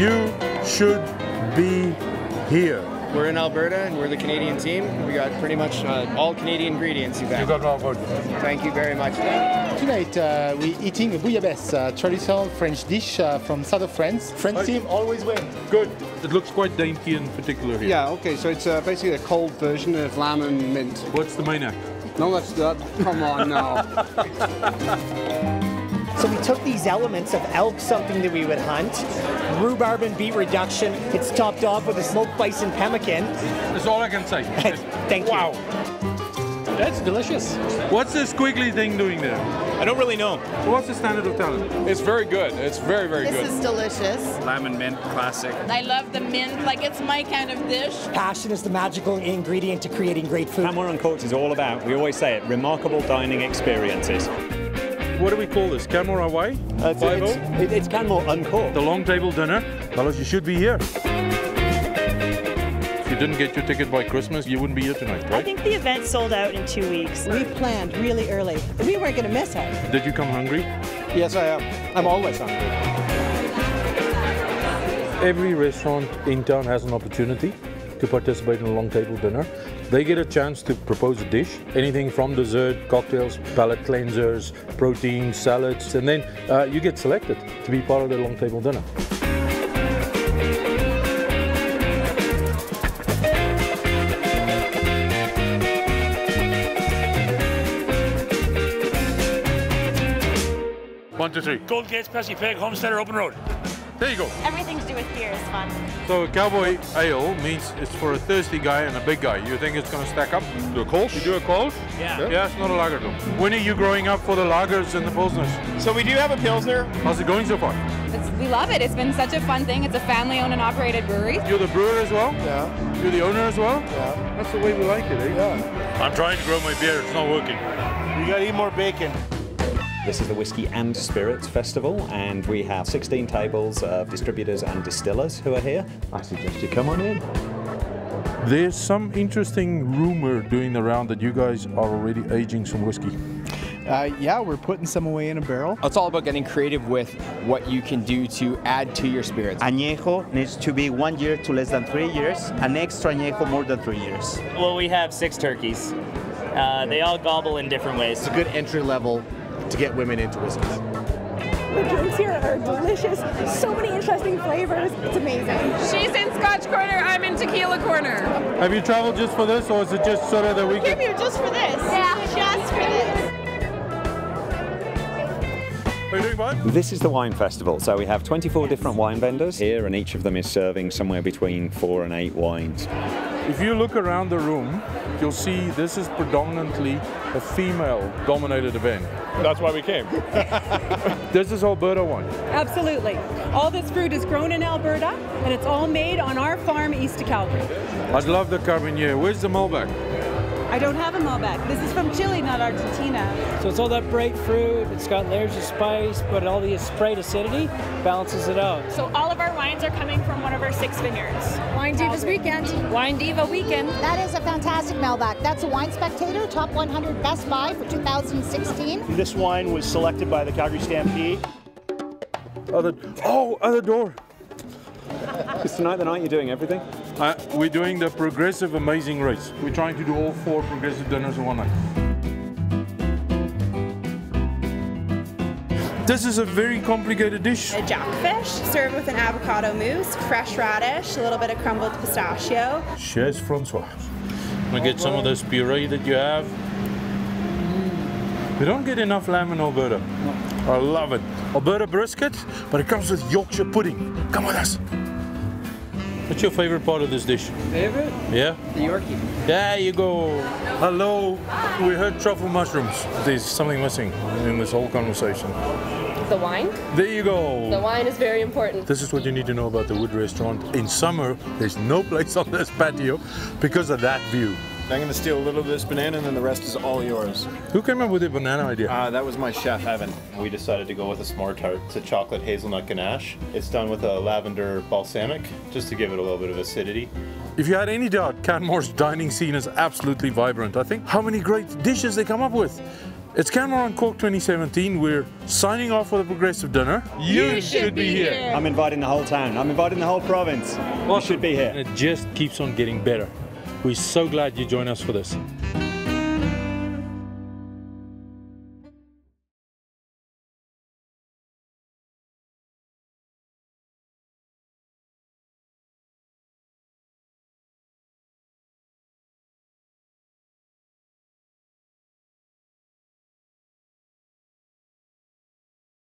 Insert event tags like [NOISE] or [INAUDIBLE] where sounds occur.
You should be here. We're in Alberta and we're the Canadian team. We got pretty much uh, all Canadian ingredients you You got. got my. Thank you very much. Tonight uh, we're eating a bouillabaisse, a traditional French dish uh, from south of France. French team always win. Good. It looks quite dainty in particular here. Yeah, okay, so it's uh, basically a cold version of lamb and mint. What's the main act? No, that's that. Come on now. [LAUGHS] So we took these elements of elk, something that we would hunt, rhubarb and beet reduction. It's topped off with a smoked bison pemmican. That's all I can say. [LAUGHS] Thank you. wow. That's delicious. What's this squiggly thing doing there? I don't really know. What's the standard of talent? It's very good. It's very, very This good. This is delicious. Lamb and mint, classic. I love the mint, like it's my kind of dish. Passion is the magical ingredient to creating great food. Canmore Uncorked is all about, we always say it, remarkable dining experiences. What do we call this? Canmore Hawaii? Uh, it's, Five-o? it's, it- it's Canmore Uncorked. The long table dinner. Fellas, you should be here. If you didn't get your ticket by Christmas, you wouldn't be here tonight, I think the event sold out in two weeks. We planned really early. We weren't going to miss it. Did you come hungry? yes, I am. I'm always hungry. Every restaurant in town has an opportunity to participate in a long table dinner. They get a chance to propose a dish, anything from dessert, cocktails, palate cleansers, protein, salads, and then uh, you get selected to be part of the long table dinner. One, two, three. Gold Gates, Pessy Pig, Homesteader, Open Road. There you go. Everything to do with beer is fun. So cowboy ale means it's for a thirsty guy and a big guy. You think it's going to stack up? Do a Kolsch? You do a Kolsch? Yeah. Yeah, it's not a lager though. When are you growing up for the lagers and the pilsners? So we do have a Pilsner. How's it going so far? we love it. It's been such a fun thing. It's a family-owned and operated brewery. You're the brewer as well? Yeah. You're the owner as well? Yeah. That's the way we like it, eh? Yeah. I'm trying to grow my beer, it's not working. You gotta eat more bacon. This is the Whiskey and Spirits Festival, and we have 16 tables of distributors and distillers who are here. I suggest you come on in. There's some interesting rumor doing the round that you guys are already aging some whiskey. Uh, yeah, we're putting some away in a barrel. It's all about getting creative with what you can do to add to your spirits. Añejo needs to be one year to less than three years, an extra añejo more than three years. Well, we have six turkeys. Uh, they all gobble in different ways. It's a good entry level to get women into whiskey. The drinks here are delicious. So many interesting flavors. It's amazing. She's in Scotch Corner. I'm in Tequila Corner. Have you traveled just for this, or is it just sort of the weekend? Came here just for this. Yeah, just for this. Are you doing fine? This is the wine festival, so we have 24 different wine vendors here, and each of them is serving somewhere between four and eight wines. If you look around the room, you'll see this is predominantly a female-dominated event. That's why we came. [LAUGHS] This is Alberta wine. Absolutely. All this fruit is grown in Alberta, and it's all made on our farm east of Calgary. I'd love the Carmenere. Where's the Malbec? I don't have a Malbec. This is from Chile, not Argentina. So it's all that bright fruit. It's got layers of spice, but all the sprayed acidity balances it out. So all of our wines are coming from one of our six vineyards. Wine Divas Weekend. Wine Diva Weekend. That is a fantastic Malbec. That's a Wine Spectator Top 100 Best Buy for 2016. This wine was selected by the Calgary Stampede. Other, oh, other door. [LAUGHS] Is tonight the night you're doing everything? Uh, we're doing the progressive amazing race. We're trying to do all four progressive dinners in one night. This is a very complicated dish. A jackfish served with an avocado mousse, fresh radish, a little bit of crumbled pistachio. Cheers, Francois. I'm gonna get some of this puree that you have. We don't get enough lamb in Alberta. I love it. Alberta brisket, but it comes with Yorkshire pudding. Come with us. What's your favorite part of this dish? Favorite? Yeah? The Yorkie. There you go. Hello. We heard truffle mushrooms. There's something missing in this whole conversation. The wine? There you go. The wine is very important. This is what you need to know about the Wood Restaurant. In summer, there's no place on this patio because of that view. I'm going to steal a little of this banana and then the rest is all yours. Who came up with the banana idea? Uh, that was my chef, Evan. We decided to go with a s'more tart. It's a chocolate hazelnut ganache. It's done with a lavender balsamic, just to give it a little bit of acidity. If you had any doubt, Canmore's dining scene is absolutely vibrant. I think how many great dishes they come up with. It's Canmore Uncorked 2017. We're signing off with a progressive dinner. You should be here. I'm inviting the whole town. I'm inviting the whole province. You should be here. And it just keeps on getting better. We're so glad you joined us for this.